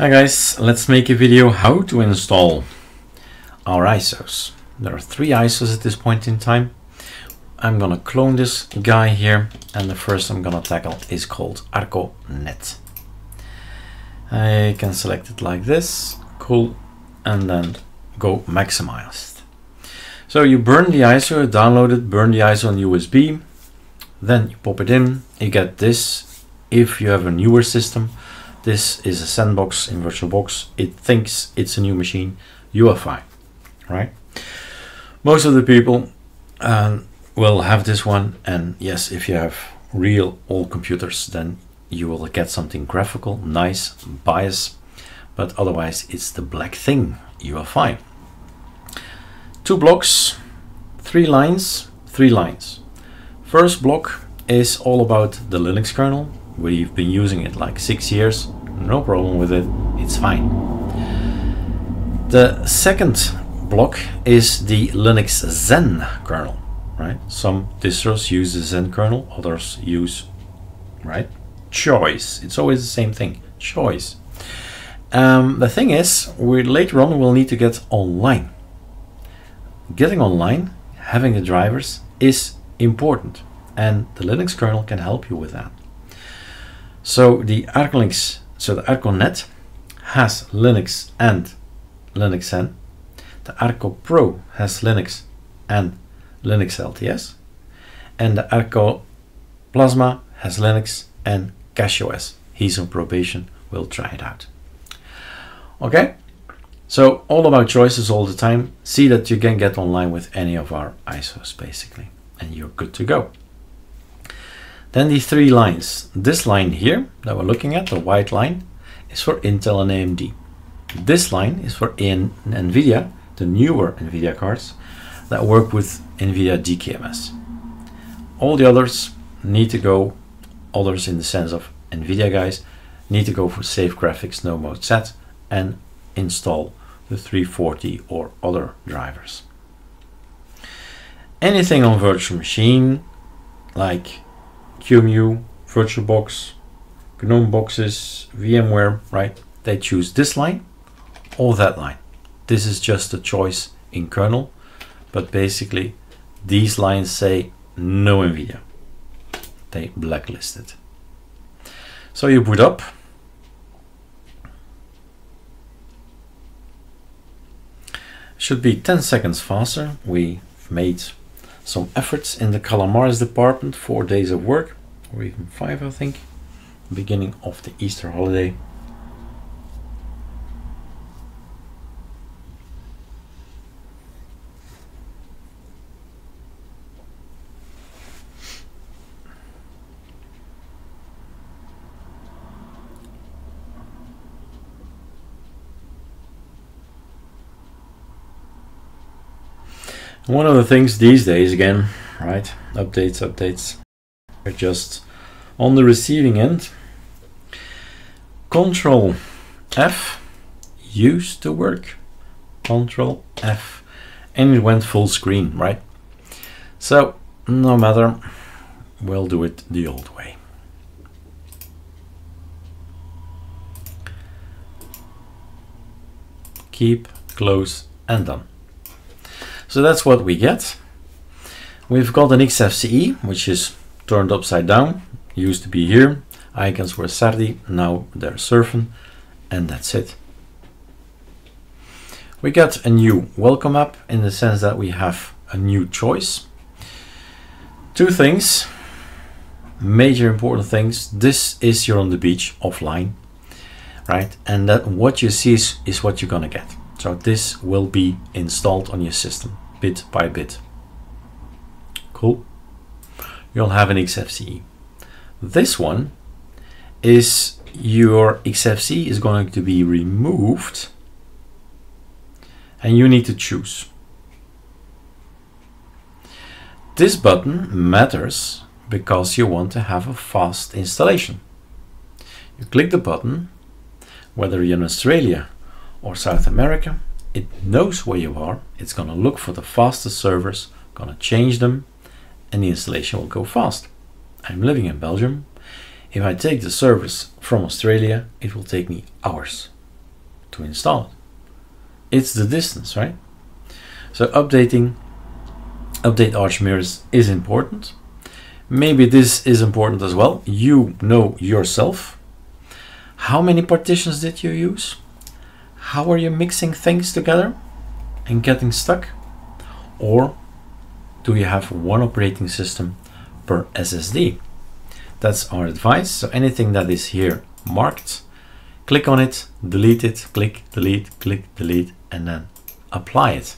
Hi guys, let's make a video how to install our ISOs. There are three ISOs at this point in time. I'm gonna clone this guy here and the first I'm gonna tackle is called ArcoNet. I can select it like this, cool, and then go maximized. So you burn the ISO, download it, burn the ISO on USB, then you pop it in, you get this. If you have a newer system, this is a sandbox in VirtualBox. It thinks it's a new machine. You are fine, right? Most of the people um, will have this one. And yes, if you have real old computers, then you will get something graphical, nice, BIOS. But otherwise, it's the black thing. You are fine. Two blocks, three lines, three lines. First block is all about the Linux kernel We've been using it like six years, no problem with it, it's fine. The second block is the Linux Zen kernel, right? Some distros use the Zen kernel, others use, right? Choice. It's always the same thing, choice. Um, the thing is, we later on we'll need to get online. Getting online, having the drivers is important, and the Linux kernel can help you with that. So the ArcoLinux, so the ArcoNet has Linux and Linux Zen. The Arco Pro has Linux and Linux LTS. And the Arco Plasma has Linux and CachyOS. He's on probation, we'll try it out. Okay, so all about choices all the time. See that you can get online with any of our ISOs basically, and you're good to go. Then the three lines. This line here that we're looking at, the white line, is for Intel and AMD. This line is for in NVIDIA, the newer NVIDIA cards that work with NVIDIA DKMS. All the others need to go, others in the sense of NVIDIA guys, need to go for safe graphics no mode set and install the 340 or other drivers. Anything on virtual machine like QEMU, VirtualBox, GNOME boxes, VMware, right? They choose this line or that line. This is just a choice in kernel, but basically these lines say no NVIDIA. They blacklist it. So you boot up. Should be 10 seconds faster. We made some efforts in the Calamares department, four days of work, or even five, I think, beginning of the Easter holiday. One of the things these days, again, right, updates, updates, are just on the receiving end. Control F used to work. Control F and it went full screen, right? So no matter, we'll do it the old way. Keep, close and done. So that's what we get. We've got an XFCE, which is turned upside down. Used to be here. Icons were Sardi, now they're Surfn, and that's it. We got a new welcome app in the sense that we have a new choice. Two things, major important things. This is you're on the beach offline, right? And that what you see is, is what you're gonna get. So this will be installed on your system bit by bit. Cool. You'll have an XFCE. This one is your XFCE is going to be removed and you need to choose. This button matters because you want to have a fast installation. You click the button, whether you're in Australia or South America, it knows where you are. It's going to look for the fastest servers, going to change them, and the installation will go fast. I'm living in Belgium. If I take the service from Australia, it will take me hours. to install it. It's the distance, right? So updating, update arch mirrors is important. Maybe this is important as well. You know yourself. How many partitions did you use? How are you mixing things together and getting stuck? Or do you have one operating system per SSD? That's our advice. So anything that is here marked, click on it, delete it, click, delete, click, delete, and then apply it.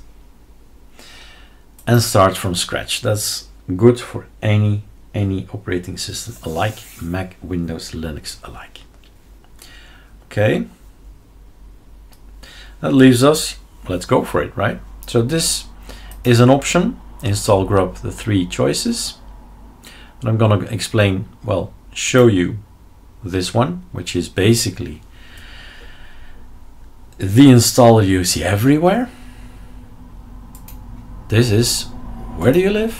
And start from scratch. That's good for any any operating system alike, Mac, Windows, Linux alike. Okay. That leaves us, let's go for it, right? So this is an option, install grub the three choices. And I'm gonna explain, well, show you this one, which is basically the installer you see everywhere. This is where do you live?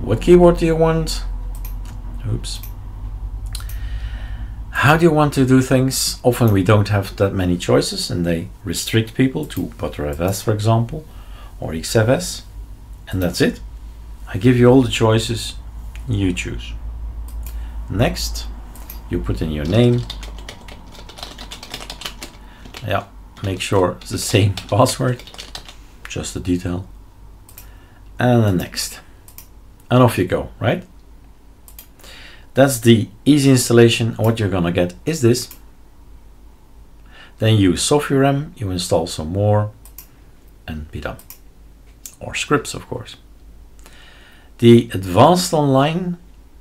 What keyboard do you want? Oops how do you want to do things? Often we don't have that many choices and they restrict people to ButterFS, for example, or XFS, and that's it. I give you all the choices, you choose. Next, you put in your name. Yeah, make sure it's the same password, just the detail. And then next. And off you go, right? That's the easy installation. What you're gonna get is this. Then you use Sofirem, you install some more and be done. Or scripts, of course. The advanced online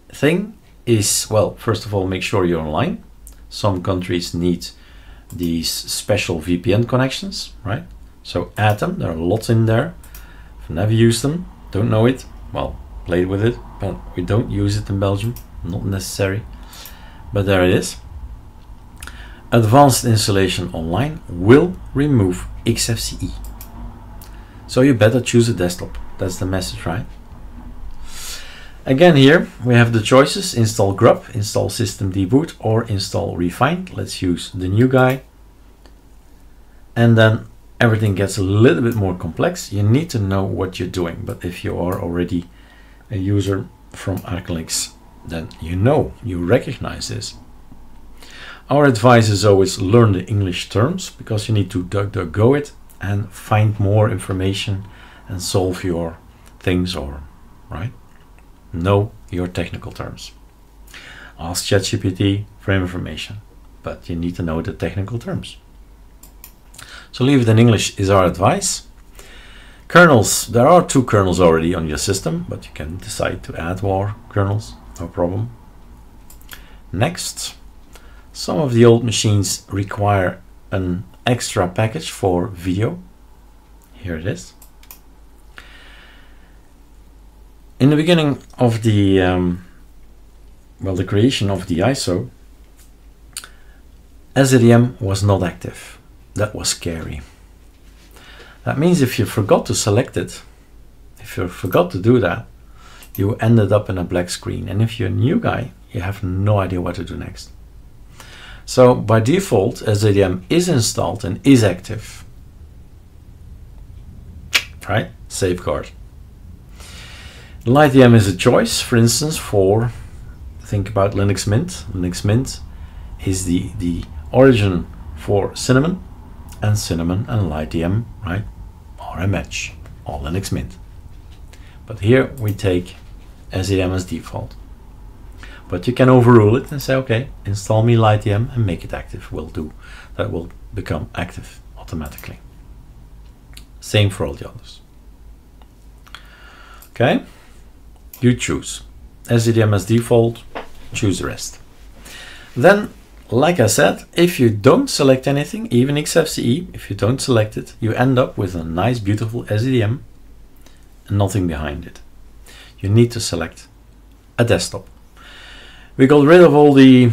thing is, well, first of all, make sure you're online. Some countries need these special VPN connections, right? So add them, there are lots in there. You never used them, don't know it, well, play with it, but we don't use it in Belgium not necessary. But there it is. Advanced installation online will remove XFCE so you better choose a desktop. That's the message right? Again here we have the choices. Install grub install systemd boot or install rEFInd. Let's use the new guy. And then everything gets a little bit more complex. You need to know what you're doing. But if you are already a user from ArcoLinux then you know, you recognize this. Our advice is always learn the English terms because you need to DuckDuckGo it and find more information and solve your things or, right? Know your technical terms. Ask ChatGPT for information, but you need to know the technical terms. So leave it in English is our advice. Kernels, there are two kernels already on your system, but you can decide to add more kernels no problem. Next, some of the old machines require an extra package for video. Here it is. In the beginning of the um, well, the creation of the ISO, SDDM was not active. That was scary. That means if you forgot to select it, if you forgot to do that, you ended up in a black screen. And if you're a new guy, you have no idea what to do next. So by default, SDDM is installed and is active. Right? Safeguard. LightDM is a choice, for instance, for think about Linux Mint. Linux Mint is the, the origin for Cinnamon, and Cinnamon and LightDM, right, are a match, all Linux Mint. But here we take SDDM as default. But you can overrule it and say, okay, install me LightDM and make it active. Will do. That will become active automatically. Same for all the others. Okay, you choose. SDDM as default, choose the rest. Then, like I said, if you don't select anything, even XFCE, if you don't select it, you end up with a nice, beautiful SDDM and nothing behind it you need to select a desktop. We got rid of all the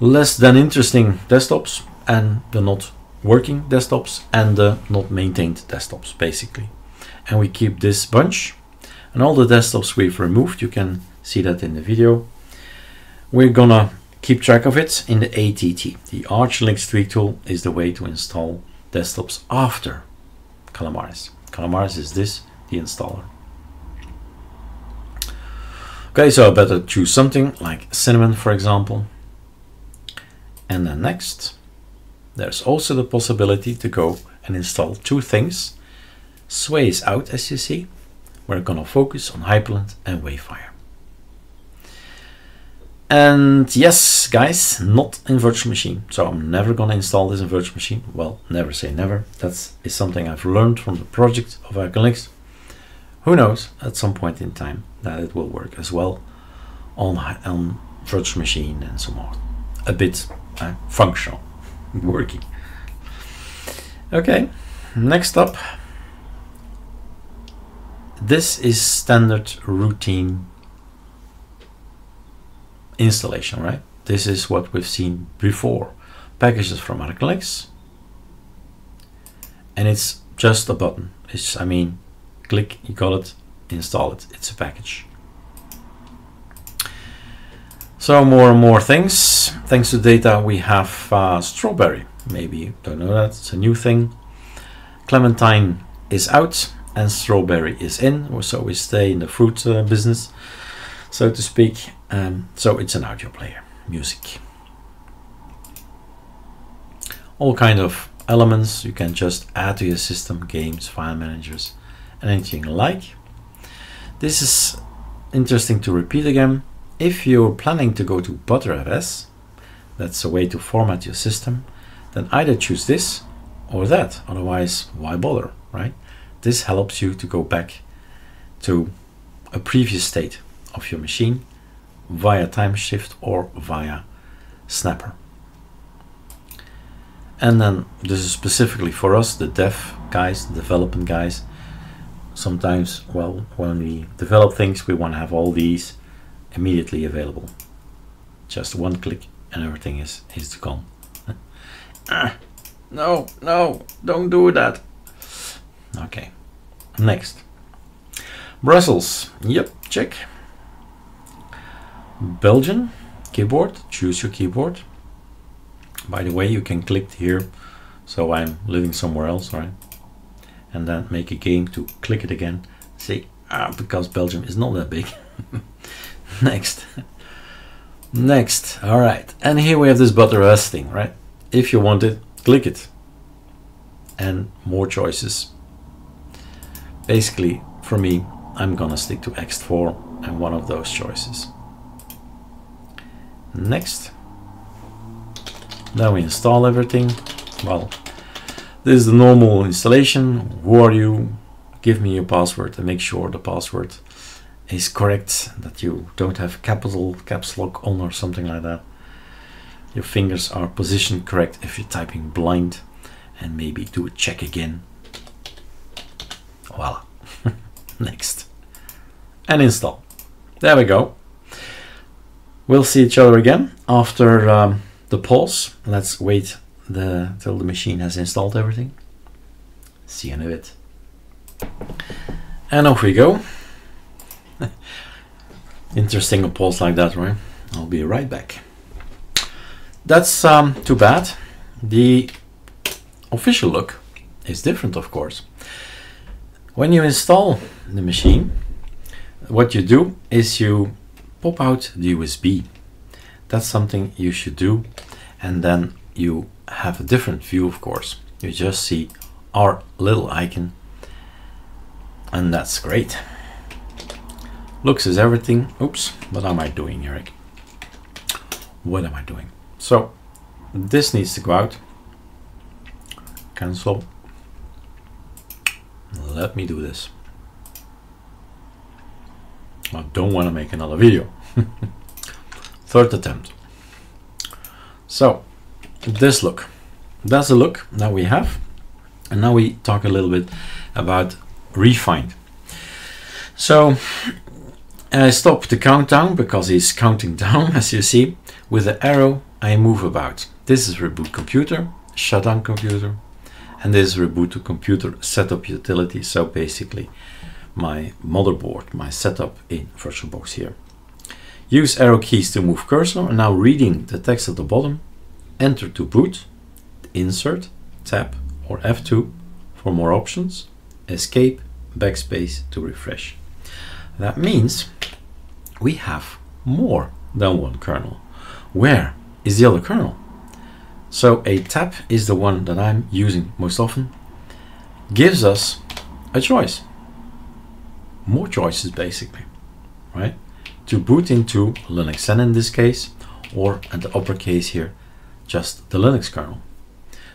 less than interesting desktops and the not working desktops and the not maintained desktops basically. And we keep this bunch and all the desktops we've removed, you can see that in the video. We're gonna keep track of it in the ATT. The ArcoLinux tweak tool is the way to install desktops after Calamares. Calamares is this, the installer. Okay, so I better choose something like Cinnamon, for example. And then next, there's also the possibility to go and install two things. Sway is out, as you see. We're gonna focus on Hyprland and Wayfire. And yes, guys, not in virtual machine. So I'm never gonna install this in virtual machine. Well, never say never. That is something I've learned from the project of Linux. Who knows, at some point in time, that it will work as well on, on virtual machine and so on. A bit uh, functional, working. Okay, next up. This is standard routine installation, right? This is what we've seen before. Packages from ArcoLinux. And it's just a button. It's, I mean, click, you got it, install it. It's a package. So more and more things. Thanks to data, we have uh, Strawberry. Maybe you don't know that, it's a new thing. Clementine is out and Strawberry is in, so we stay in the fruit uh, business, so to speak. Um, so it's an audio player, music. All kind of elements you can just add to your system, games, file managers, and anything like. This is interesting to repeat again. If you're planning to go to ButterFS, that's a way to format your system, then either choose this or that. Otherwise, why bother, right? This helps you to go back to a previous state of your machine via time shift or via snapper. And then this is specifically for us, the dev guys, the development guys. Sometimes, well, when we develop things, we want to have all these immediately available. Just one click and everything is, is gone. ah, no, no, don't do that. Okay, next. Brussels, yep, check. Belgian keyboard, choose your keyboard. By the way, you can click here, so I'm living somewhere else, right? And then make a game to click it again. See, ah, because Belgium is not that big. Next. Next, all right. And here we have this ButterOS thing, right? If you want it, click it. And more choices. Basically, for me, I'm gonna stick to ext4 and one of those choices. Next. Now we install everything. Well, this is the normal installation. Who are you? Give me your password and make sure the password is correct, that you don't have capital caps lock on or something like that. Your fingers are positioned correct if you're typing blind and maybe do a check again. Voila. Next. And install. There we go. We'll see each other again after um, the pause. Let's wait the, till the machine has installed everything. See you in a bit. And off we go. Interesting a pause like that, right? I'll be right back. That's um, too bad. The official look is different, of course. When you install the machine, what you do is you pop out the USB. That's something you should do. And then you have a different view, of course. You just see our little icon. And that's great. Looks is everything. Oops, what am I doing, Erik? What am I doing? So this needs to go out. Cancel. Let me do this. I don't want to make another video. Third attempt. So this look. That's the look that we have. And now we talk a little bit about rEFInd. So I stop the countdown because he's counting down as you see. With the arrow I move about. This is reboot computer, shutdown computer, and this is reboot to computer setup utility. So basically my motherboard, my setup in VirtualBox here. Use arrow keys to move cursor. And now reading the text at the bottom. Enter to boot. Insert, tab or F2 for more options. Escape, backspace to refresh. That means we have more than one kernel. Where is the other kernel? So a tab is the one that I'm using most often. Gives us a choice. More choices basically, right? To boot into Linux Zen in this case, or at the uppercase here, just the Linux kernel.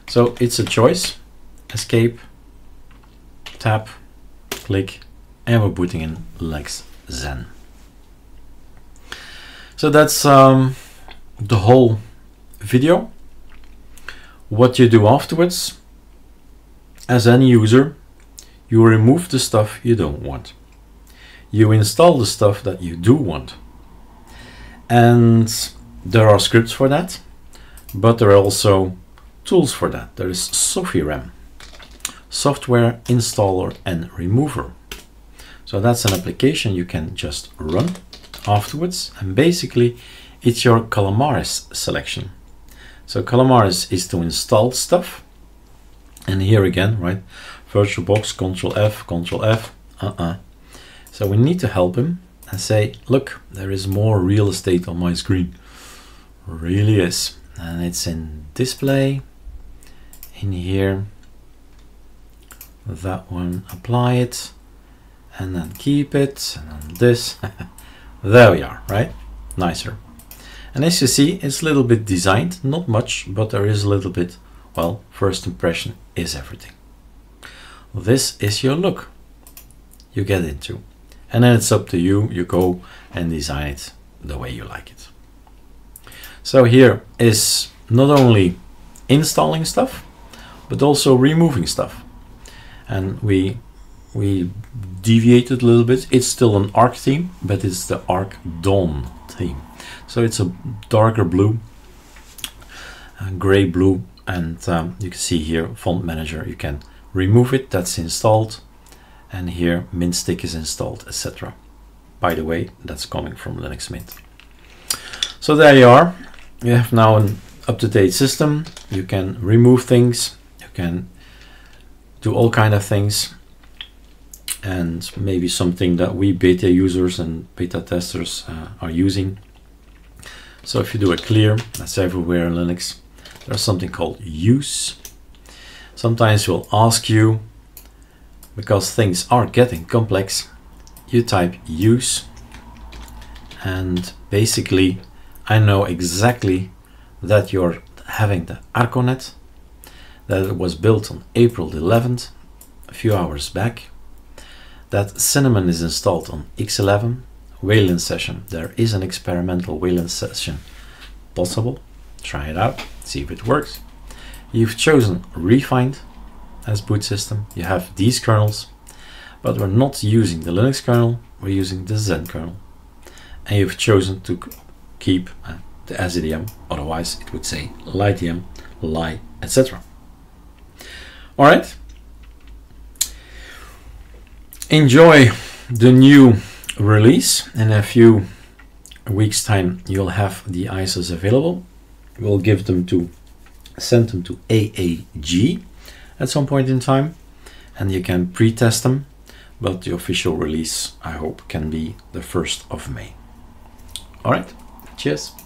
So it's a choice, escape, tab, click, and we're booting in Linux Zen. So that's um, the whole video. What you do afterwards, as any user, you remove the stuff you don't want. You install the stuff that you do want. And there are scripts for that, but there are also tools for that. There is SofiRem, Software Installer and Remover. So that's an application you can just run afterwards. And basically it's your Calamares selection. So Calamares is to install stuff. And here again, right, VirtualBox, Control F, Control F, uh-uh. So we need to help him and say, look, there is more real estate on my screen. Really is. And it's in display, in here, that one, apply it, and then keep it, and then this. there we are, right? Nicer. And as you see, it's a little bit designed, not much, but there is a little bit, well, first impression is everything. This is your look you get into. And then it's up to you, you go and design it the way you like it. So here is not only installing stuff, but also removing stuff. And we we deviated a little bit. It's still an arc theme, but it's the arc dawn theme. So it's a darker blue, a gray blue, and um, you can see here font manager. You can remove it. That's installed, and here Mint stick is installed, etc. By the way, that's coming from Linux Mint. So there you are. You have now an up-to-date system. You can remove things. You can do all kind of things and maybe something that we beta users and beta testers uh, are using. So if you do a clear, that's everywhere in Linux, there's something called use. Sometimes we'll ask you, because things are getting complex, you type use and basically I know exactly that you're having the Arconet that it was built on April 11th, a few hours back that Cinnamon is installed on X11 Wayland session. There is an experimental Wayland session possible. Try it out, see if it works. You've chosen rEFInd as boot system. You have these kernels, but we're not using the Linux kernel, we're using the Zen kernel. And you've chosen to keep uh, the SDDM, otherwise it would say LightDM, Ly, etc. All right, enjoy the new release in a few weeks time you'll have the ISOs available we'll give them to send them to AAG at some point in time and you can pre-test them but the official release I hope can be the 1st of May. All right. Cheers